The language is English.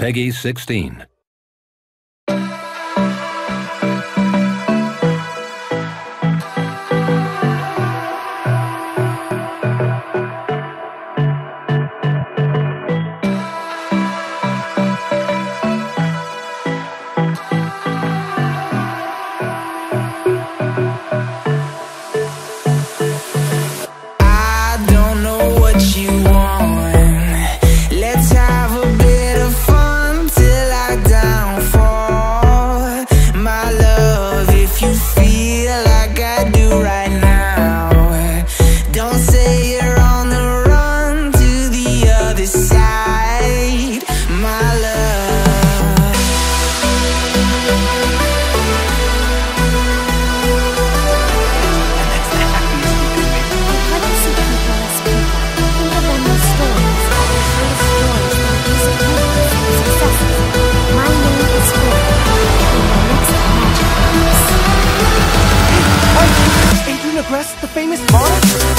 Peggy 16. The famous model?